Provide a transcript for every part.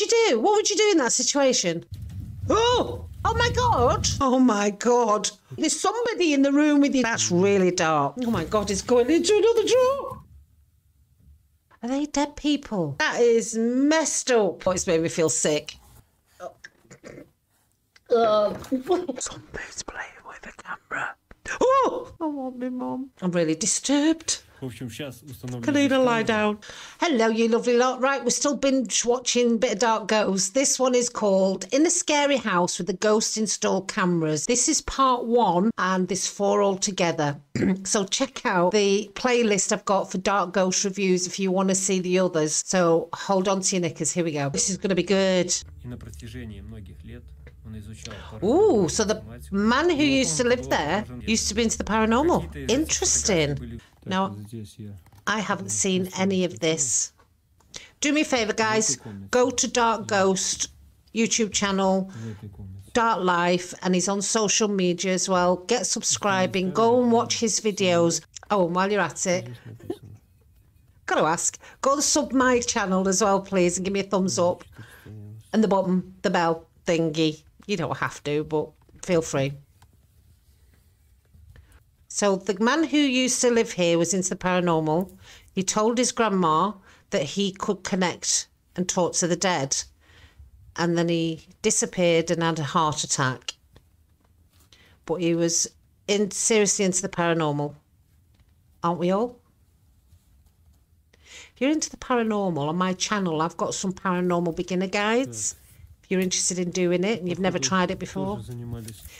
would you do? What would you do in that situation? Oh, oh my God. Oh my God. There's somebody in the room with you. That's really dark. Oh my God, it's going into another drawer. Are they dead people? That is messed up. Oh, it's made me feel sick. Oh. Somebody's playing with the camera. Oh, oh I want me mum. I'm really disturbed. I lie down. Hello, you lovely lot. Right, we're still binge watching a bit of Dark Ghosts. This one is called In the Scary House with the Ghost Installed Cameras. This is part one, and there's four all together. so check out the playlist I've got for Dark Ghost reviews if you want to see the others. So hold on to your knickers. Here we go. This is going to be good. Ooh, so the man who used to live there used to be into the paranormal. Interesting. Now, I haven't seen any of this. Do me a favour, guys. Go to Dark Ghost YouTube channel, Dark Life, and he's on social media as well. Get subscribing. Go and watch his videos. Oh, and while you're at it, got to ask, go to sub my channel as well, please, and give me a thumbs up and the bottom, the bell thingy. You don't have to, but feel free. So the man who used to live here was into the paranormal. He told his grandma that he could connect and talk to the dead. And then he disappeared and had a heart attack. But he was in seriously into the paranormal. Aren't we all? If you're into the paranormal on my channel, I've got some paranormal beginner guides. If you're interested in doing it and you've never tried it before.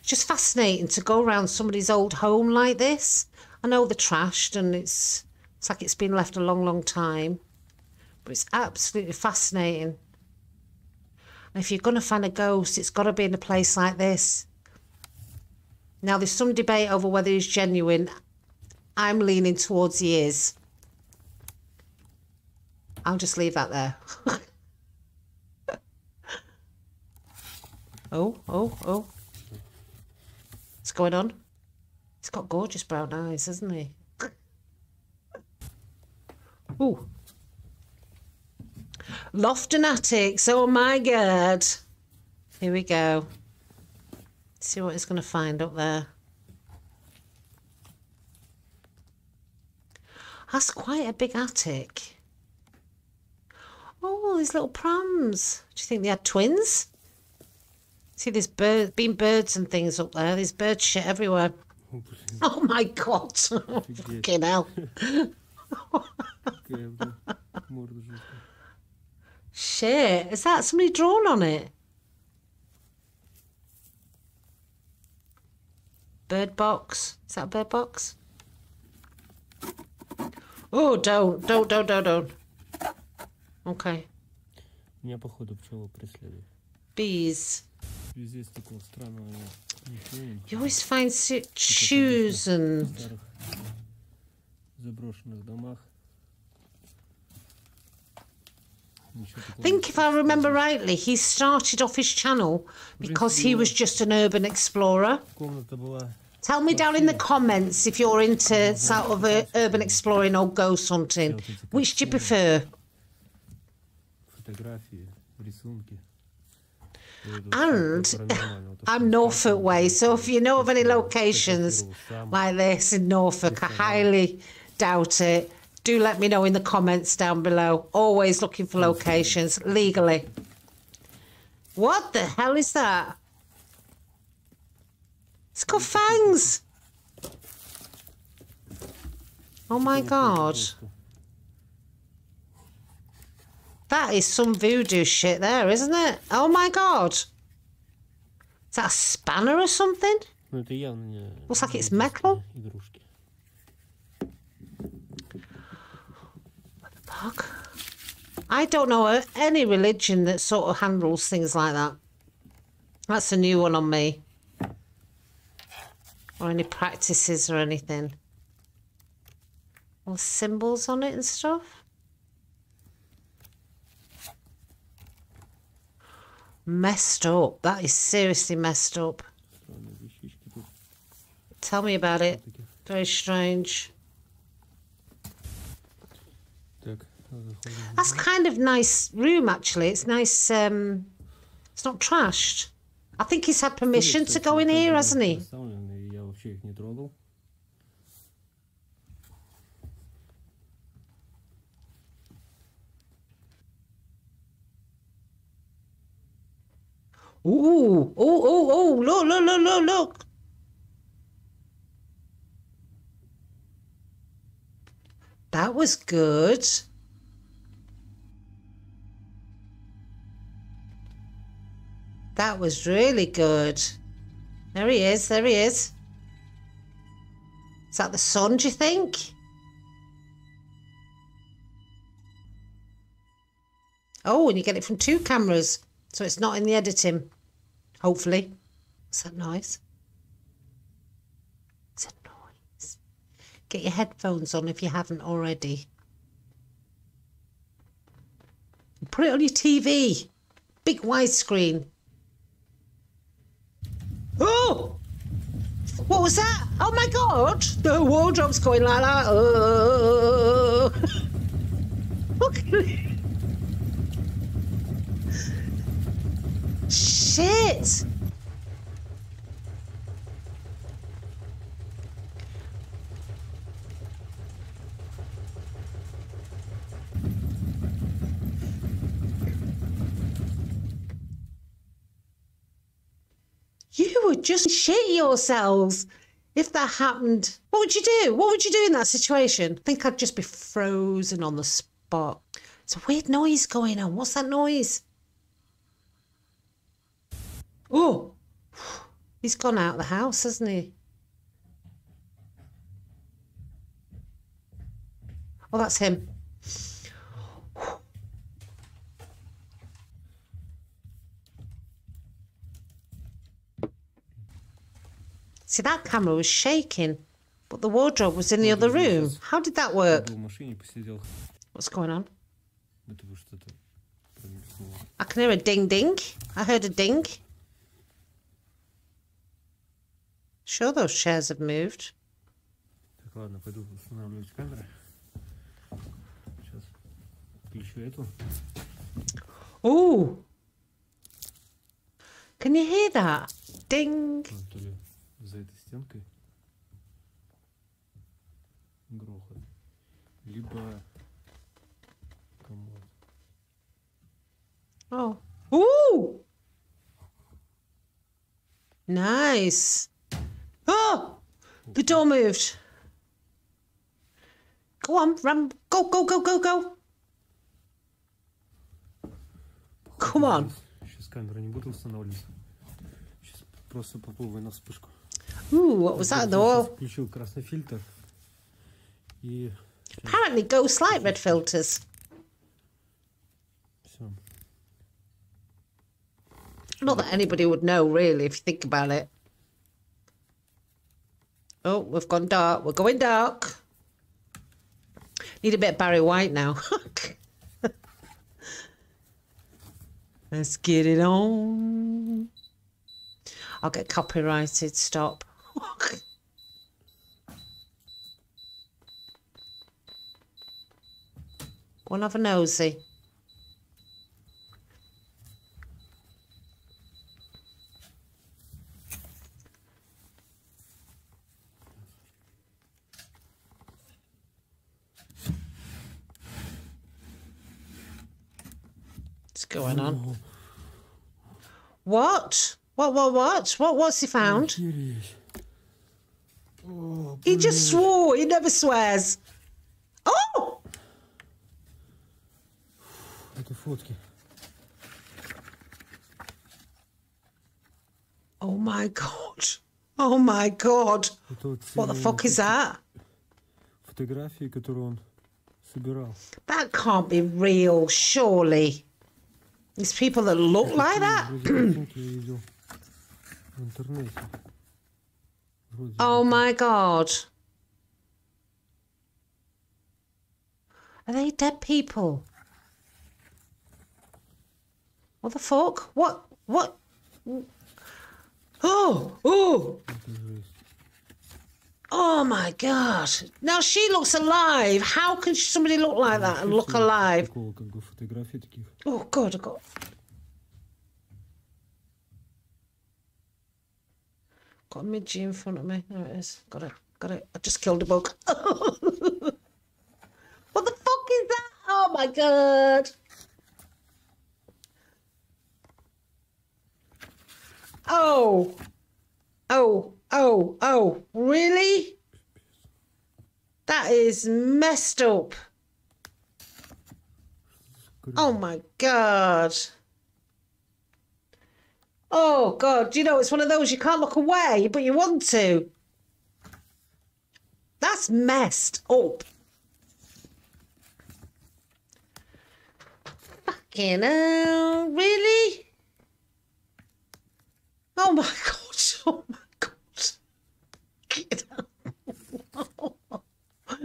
It's just fascinating to go around somebody's old home like this. I know they're trashed and it's it's like it's been left a long, long time, but it's absolutely fascinating. And if you're going to find a ghost, it's got to be in a place like this. Now, there's some debate over whether he's genuine. I'm leaning towards he is. I'll just leave that there. oh, oh, oh. What's going on? He's got gorgeous brown eyes, hasn't he? Ooh. Loft and attics. Oh my god. Here we go. see what he's going to find up there. That's quite a big attic. Oh, these little prams. Do you think they had twins? See, there's bird, been birds and things up there. There's bird shit everywhere. Oh my god! Fucking hell! Какая, блин, морда жуткая. Shit! Is that somebody drawn on it? Bird box. Is that a bird box? Oh, don't, don't, don't, don't, don't. Okay. Меня, походу, пчела преследует. Bees. You always find shoes and I think if I remember rightly, he started off his channel because he was just an urban explorer. Tell me down in the comments if you're into sort of uh, urban exploring or ghost hunting. Which do you prefer? and I'm Norfolk way. So if you know of any locations like this in Norfolk, I highly doubt it. Do let me know in the comments down below. Always looking for locations legally. What the hell is that? It's got fangs. Oh my god. That is some voodoo shit there, isn't it? Oh my god. Is that a spanner or something? Looks like it's metal. What the fuck? I don't know any religion that sort of handles things like that. That's a new one on me. Or any practices or anything. All symbols on it and stuff. Messed up. That is seriously messed up. Tell me about it. Very strange. That's kind of nice room, actually. It's nice. Um, it's not trashed. I think he's had permission to go in here, hasn't he? Ooh, oh, oh, oh! Look, look, look, look, look! That was good. That was really good. There he is, there he is. Is that the sun, do you think? Oh, and you get it from two cameras, so it's not in the editing. Hopefully. What's that noise? It's a noise. Get your headphones on if you haven't already. Put it on your TV. Big widescreen. Oh! What was that? Oh my god! The wardrobe's going like that. Oh. Look at it. Shit! You would just shit yourselves if that happened. What would you do? What would you do in that situation? I think I'd just be frozen on the spot. It's a weird noise going on. What's that noise? Oh, he's gone out of the house, hasn't he? Oh, that's him. See, that camera was shaking, but the wardrobe was in the other room. How did that work? What's going on? I can hear a ding ding. I heard a ding. Sure, those chairs have moved. Так, ладно, пойду устанавливать камеры. Сейчас включу эту. Ooh. Can you hear that? Ding. А, То ли за этой стенкой грохот. Либо комод. Oh. Ooh. Nice. Oh, the door moved. Go on, run. Go, go, go, go, go. Come on. Сейчас камеру не буду устанавливать. Сейчас просто попробую на вспышку. Ooh, what was that Я though? сейчас Включил красный фильтр. И Apparently, ghosts like red filters. все. Not that anybody would know, really, if you think about it. Oh, we've gone dark. We're going dark. Need a bit of Barry White now. Let's get it on. I'll get copyrighted. Stop. And have a nosy. What's going on? What? What, what, what? What, what's he found? Oh, he just swore. He never swears. Oh! Oh my god. Oh my god. What the fuck is that? That can't be real, surely. These people that look like that. oh my god. Are they dead people? What the fuck? What? What? Oh! Oh! Oh my God. Now she looks alive. How can somebody look like that and look alive? Oh God, I got. Got a midgie in front of me. There it is. Got it. Got it. I just killed a bug. what the fuck is that? Oh my God. Oh. Oh, oh, oh, really? That is messed up. Oh my god. Oh god, you know, it's one of those you can't look away, but you want to. That's messed up. Fucking hell, really? Oh my god, oh my god.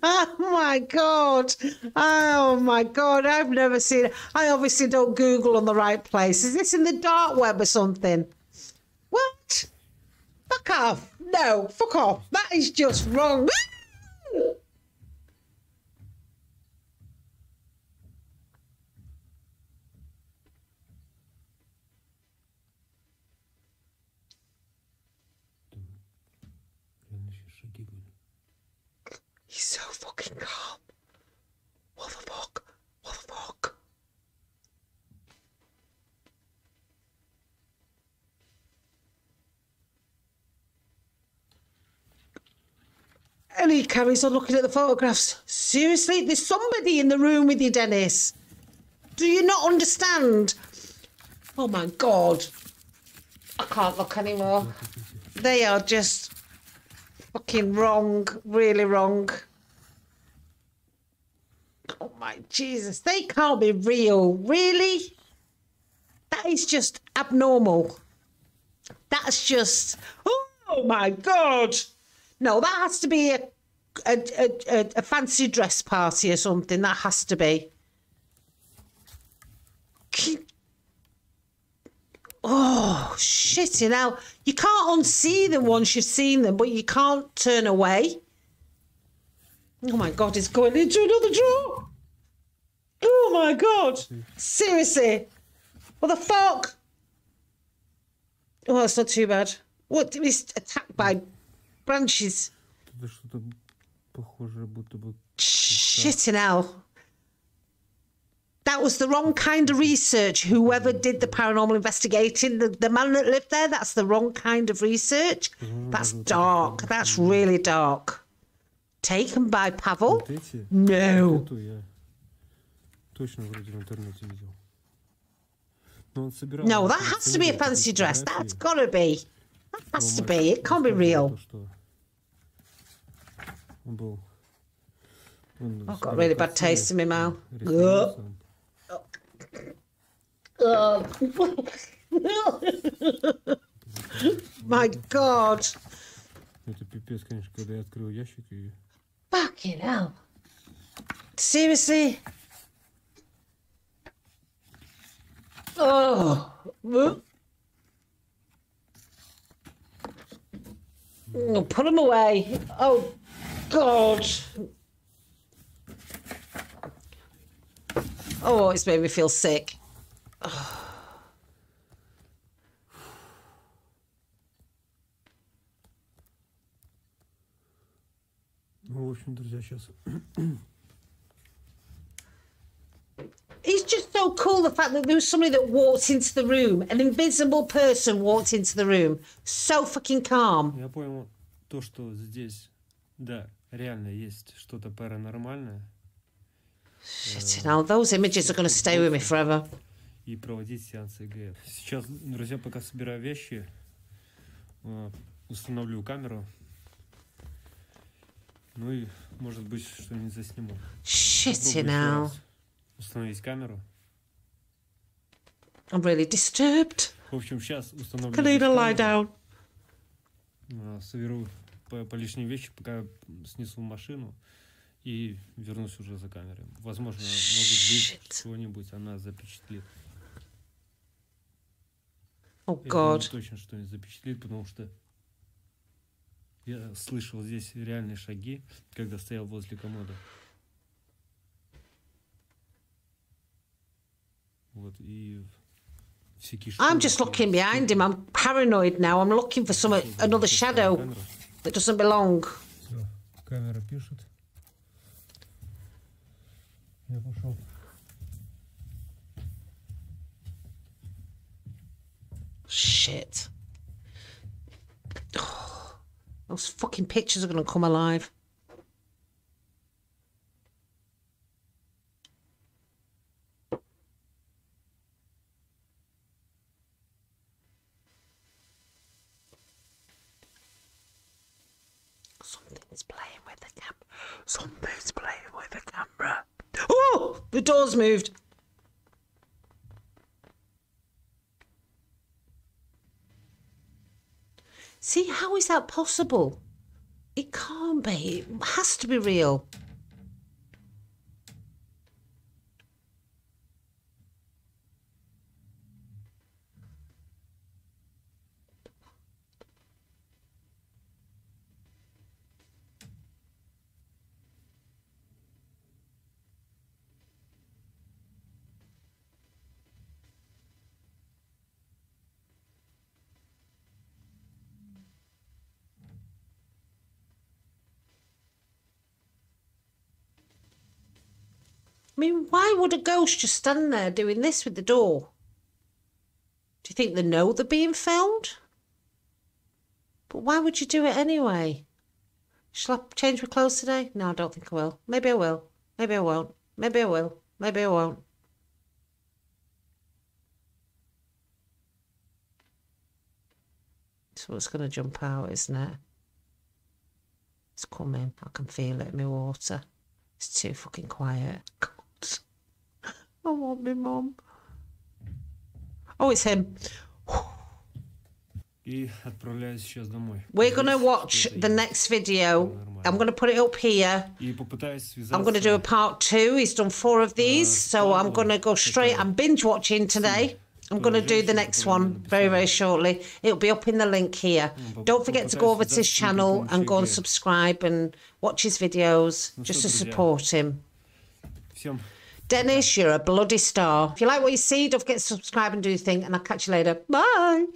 Oh my god! Oh my god! I've never seen it. I obviously don't Google on the right place. Is this in the dark web or something? What? Fuck off! No, fuck off! That is just wrong. so fucking calm. What the fuck? What the fuck? And he carries on looking at the photographs. Seriously? There's somebody in the room with you, Denis. Do you not understand? Oh my god. I can't look anymore. They are just fucking wrong, really wrong. Oh my Jesus, they can't be real, really? That is just abnormal. That's just, oh my God. No, that has to be a, a, a, a, fancy dress party or something. That has to be. Oh, shit, you know. You can't unsee them once you've seen them, but you can't turn away. Oh my god, it's going into another drawer. Oh my god. Seriously. What the fuck? Oh, that's not too bad. What? He's attacked by branches. Это что-то похожее, будто бы... Shitting hell. That was the wrong kind of research. Whoever did the paranormal investigating, the, the man that lived there, that's the wrong kind of research. That's dark. That's really dark. Taken by Pavel? Вот эти? No. Эту я точно вроде в интернете видел. Но он собирал... No, вот that эти has to be a фотографии, fancy dress. That's фотографии. gotta be. That Но has to мальчик be. It can't be рассказывал real. то, что Он был... он I've got собирал really bad картины, taste in my mouth. рисовал сам. My God. Это пипец, конечно, когда я открыл ящик и... Fucking hell. Seriously? Oh. Oh, put him away. Oh, God. Oh, it's made me feel sick. Ну, в общем, друзья, сейчас... so cool the fact that there was somebody that walked into the room, an invisible person walked into the room. So fucking calm. Я понял то, что здесь, да, реально есть что-то паранормальное, Shit, now those images are going to stay with me forever. и проводить сеансы ЭГФ. Сейчас, друзья, пока собираю вещи, э, установлю камеру. Ну и, может быть, что-нибудь засниму. Shit, now. Установить камеру. I'm really disturbed. В общем, сейчас установлю Kalina, здесь lie down. э, соберу по, по лишние вещи, пока снесу машину и вернусь уже за камерой. Возможно, может быть, Shit. что-нибудь она запечатлит. Oh, Я God. точно что-нибудь запечатлит, потому что Я слышал здесь реальные шаги, когда стоял возле комода. Вот, и I'm just looking behind him. I'm paranoid now. I'm looking for some another shadow that doesn't belong. Shit. Oh, those fucking pictures are going to come alive. Moved. See, how is that possible? It can't be. It has to be real. Mean, why would a ghost just stand there doing this with the door? Do you think they know they're being filmed? But why would you do it anyway? Shall I change my clothes today? No, I don't think I will. Maybe I will. Maybe I won't. Maybe I will. Maybe I won't. So it's going to jump out, isn't it? It's coming. I can feel it in my water. It's too fucking quiet. I want me mum. Oh, it's him. We're going to watch the next video. I'm going to put it up here. I'm going to do a part two. He's done four of these. So I'm going to go straight. I'm binge watching today. I'm going to do the next one very, very shortly. It'll be up in the link here. Don't forget to go over to his channel and go and subscribe and watch his videos just to support him. Denis, you're a bloody star. If you like what you see, don't forget to subscribe and do your thing, and I'll catch you later. Bye.